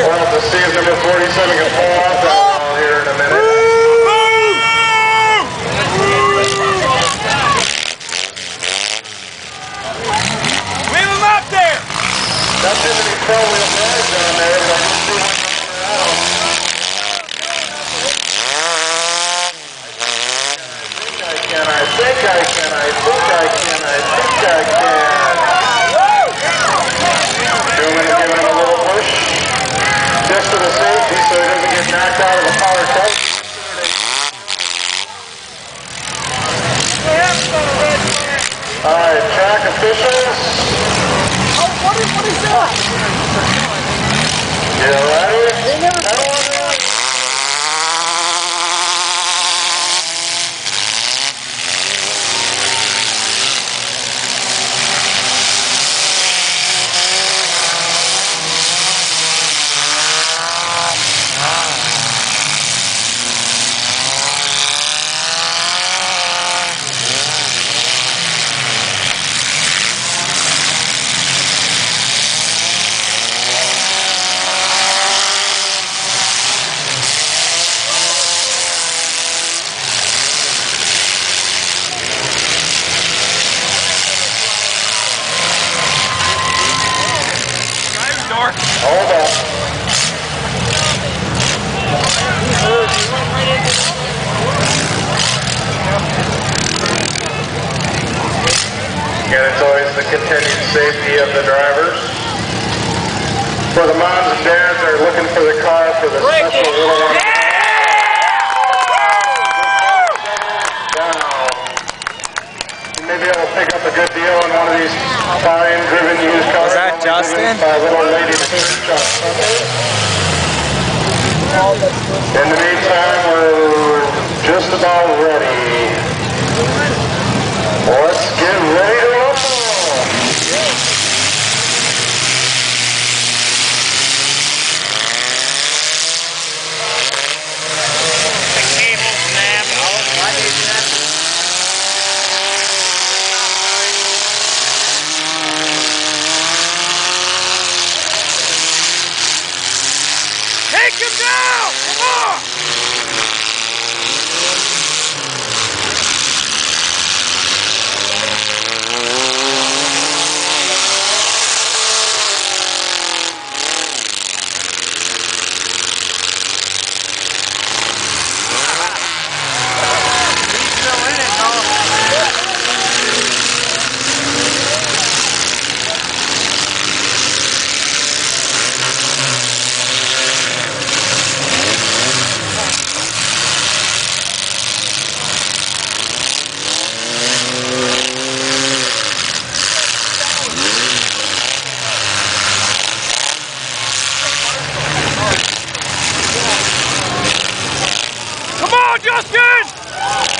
We'll have to see if number 47 can pull off that ball here in a minute. Leave him up there! Not too many four-wheel drives down there, but we'll see Again, it's always the continued safety of the drivers. For the moms and dads that are looking for the car for the special little one. Down. You may be able to pick up a good deal on one of these fine driven used cars. Was that Justin? By a little lady in. In the meantime, we're just about ready. Let's get ready Take him down! Come on! On, Justin!